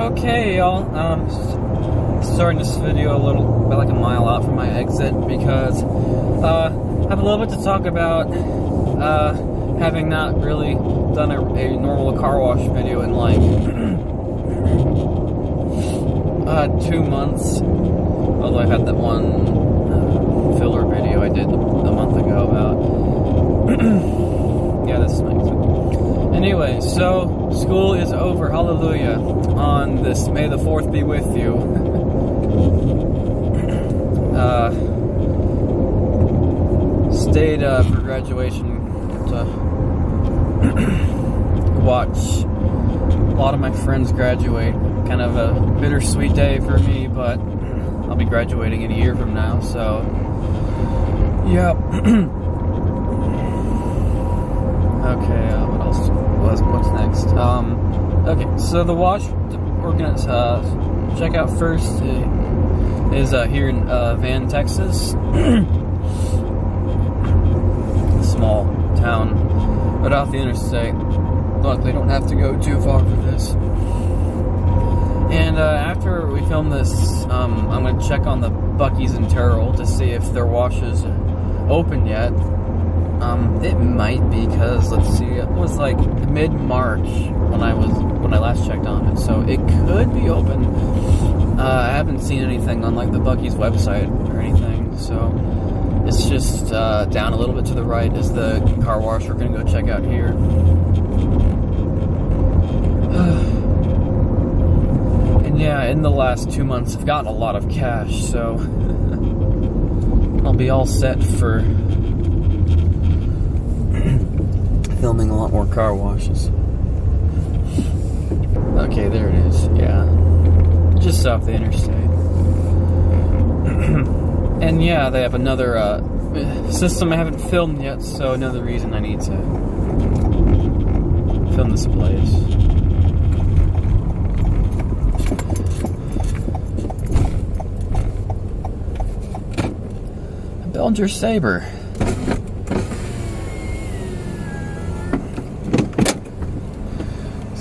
Okay, y'all. Um, starting this video a little, about like a mile out from my exit because uh, I have a little bit to talk about. Uh, having not really done a, a normal car wash video in like uh, two months. Although I had that one uh, filler video I did a month ago about. yeah, nice. Anyway, so school is over. Hallelujah. On this May the 4th be with you. uh, stayed uh, for graduation to watch a lot of my friends graduate. Kind of a bittersweet day for me, but I'll be graduating in a year from now, so yeah. okay, uh, what else? What's, what's next? Um, okay, so the wash we're gonna uh, check out first is uh, here in uh, Van, Texas. Small town right off the interstate. Luckily, don't have to go too far for this. And uh, after we film this, um, I'm to check on the Buc-ee's in Terrell to see if their wash is open yet. Um, it might be because let's see, it was like mid March when I was when I last checked on it, so it could be open. Uh, I haven't seen anything on like the Buc-ee's website or anything, so it's just uh, down a little bit to the right is the car wash we're gonna go check out here. and yeah, in the last two months, I've gotten a lot of cash, so I'll be all set for filming a lot more car washes. Okay, there it is. Yeah. Just off the interstate. and yeah, they have another uh, system I haven't filmed yet, so another reason I need to film this place. A Belanger Saber.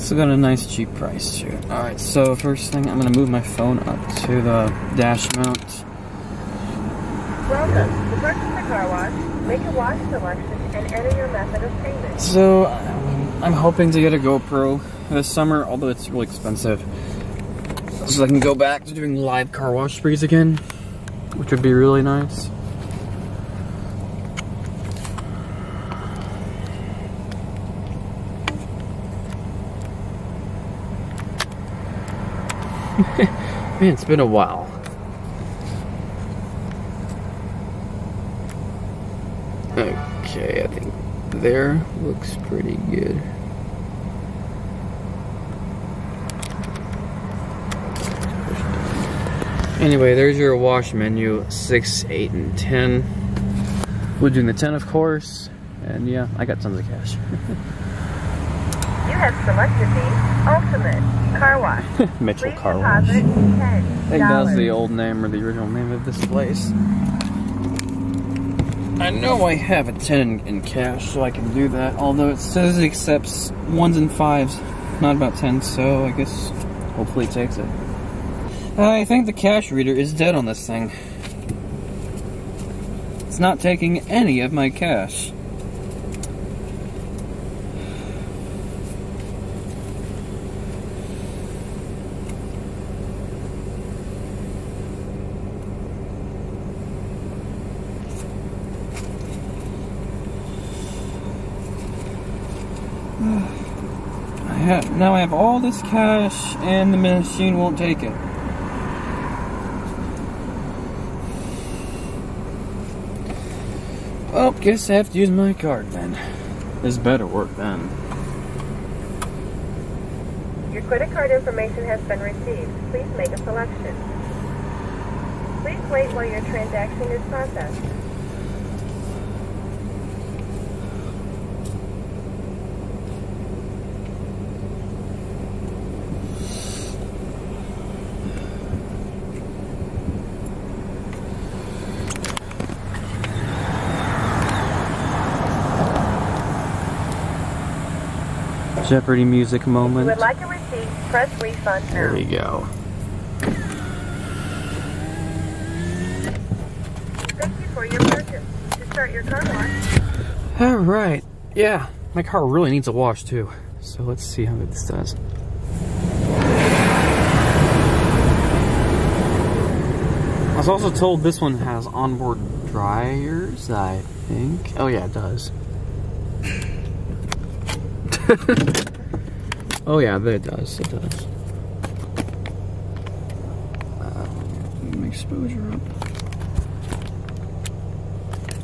Still got a nice cheap price too. Alright, so first thing, I'm gonna move my phone up to the dash mount. Welcome. To purchase car wash, make a wash selection and enter your method of payment. So, um, I'm hoping to get a GoPro this summer, although it's really expensive. So I can go back to doing live car wash sprees again, which would be really nice. Man, it's been a while. Okay, I think there looks pretty good. Anyway, there's your wash menu, 6, 8, and 10. We're doing the 10, of course. And yeah, I got tons of cash. You have selected the Ultimate Car Wash. Mitchell Please Car Wash. I think that's the old name or the original name of this place. I know I have a 10 in, cash, so I can do that. Although it says it accepts ones and fives, not about 10, so I guess hopefully it takes it. I think the cash reader is dead on this thing. It's not taking any of my cash. Have, now I have all this cash and the machine won't take it. Well, guess I have to use my card then. This better work then. Your credit card information has been received. Please make a selection. Please wait while your transaction is processed. Jeopardy music If you moment. would like a receipt, press refund There now. we go. Thank you for your purchase. To start your car wash, All right. Yeah, my car really needs a wash too. So let's see how good this does. I was also told this one has onboard dryers, I think. Oh yeah, it does. oh yeah, it does. It does. Um, exposure up.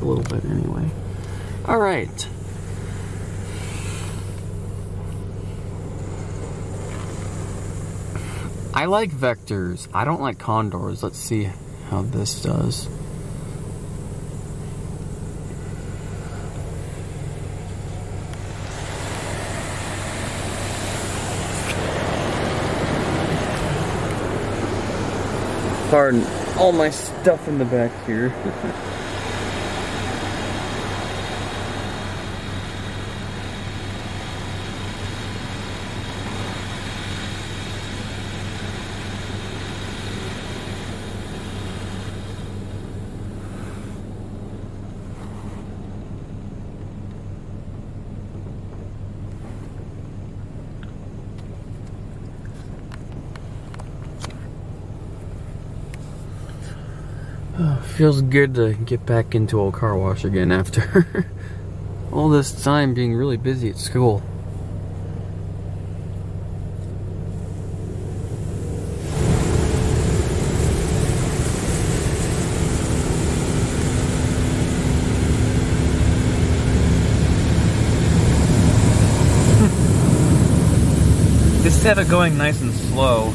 A little bit anyway. All right. I like vectors. I don't like Kondors. Let's see how this does. Pardon all my stuff in the back here. Feels good to get back into a car wash again after all this time being really busy at school. Have it going nice and slow.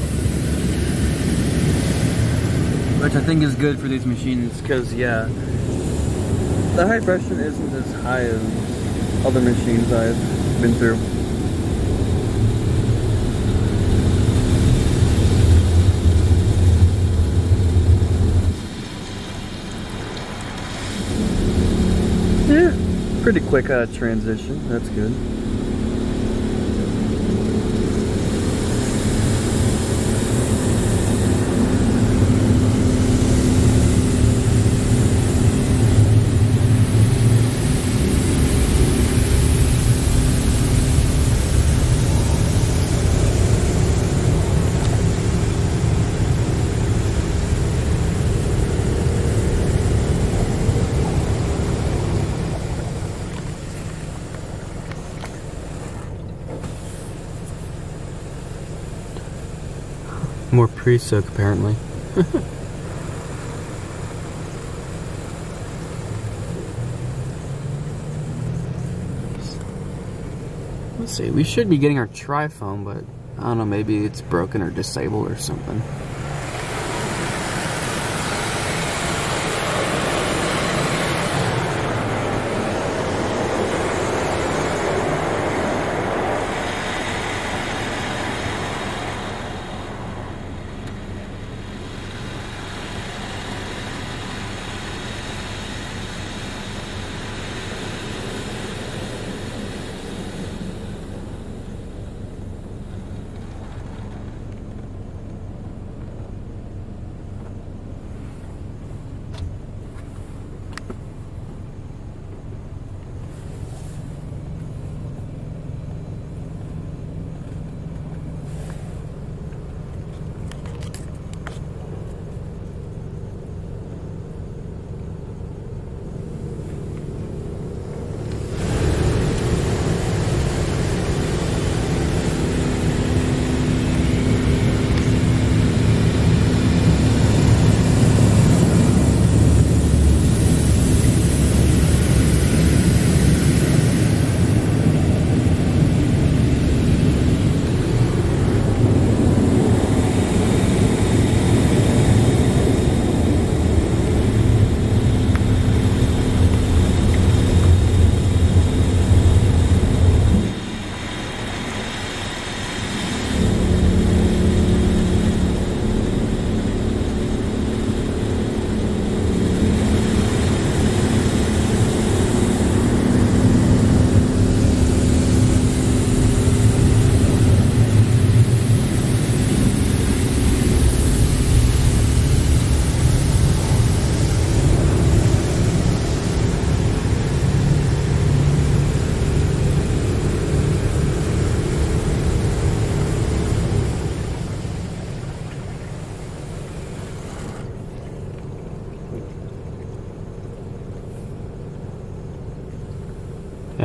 Which I think is good for these machines because, yeah, the high pressure isn't as high as other machines I've been through. Yeah, pretty quick uh, transition. That's good. More pre-soak apparently. Let's see, we should be getting our tri-foam, but I don't know, maybe it's broken or disabled or something.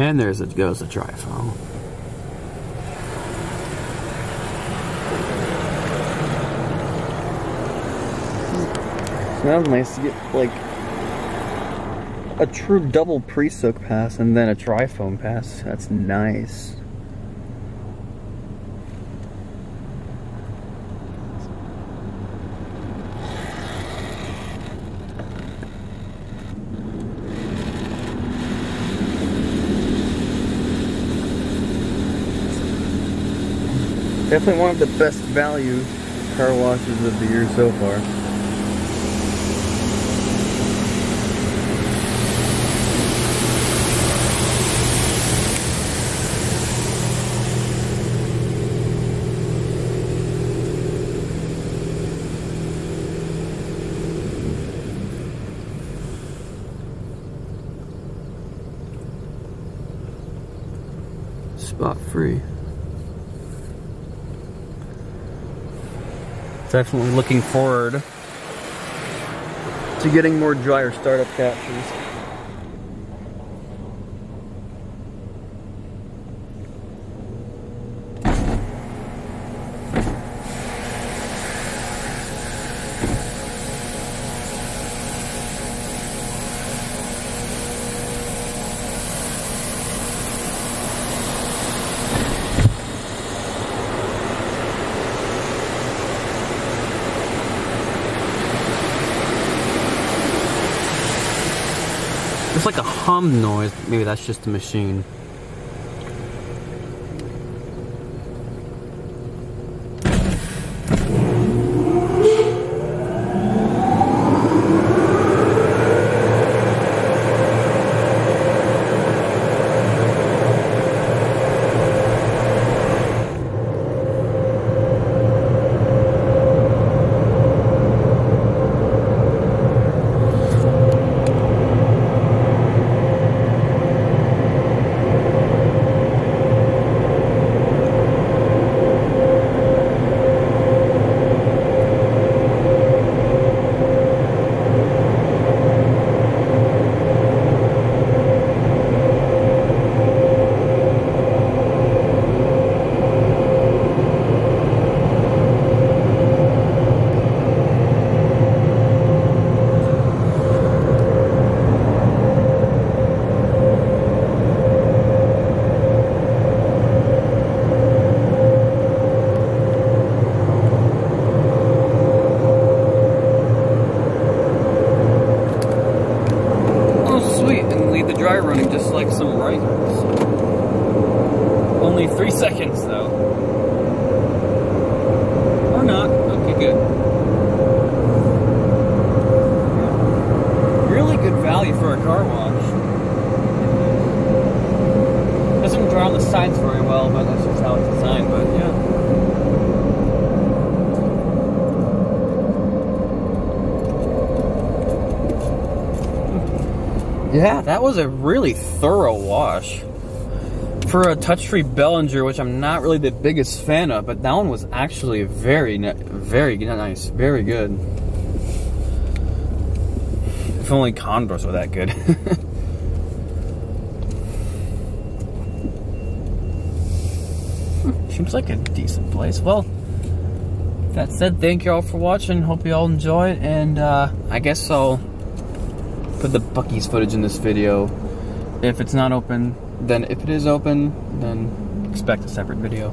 And there's it goes the. So that was nice to get like a true double pre-soak pass and then a trifoam pass. That's nice. Definitely one of the best value car washes of the year so far. Spot free. Definitely looking forward to getting more dryer startup captures. It's like a hum noise. Maybe that's just the machine. Oh, sweet. And leave the dryer running just like some risers. Only three seconds, though. Or not. Okay, good. Really good value for a car wash. Doesn't on the sides very well, but that's just how it's designed, but yeah. Yeah, that was a really thorough wash. For a touch-free Belanger, which I'm not really the biggest fan of, but that one was actually very, very nice, very good. If only Kondors were that good. Seems like a decent place. Well, that said, thank you all for watching. Hope you all enjoyed, and uh, I guess I'll put the Buc-ee's footage in this video. If it's not open, then if it is open, then expect a separate video.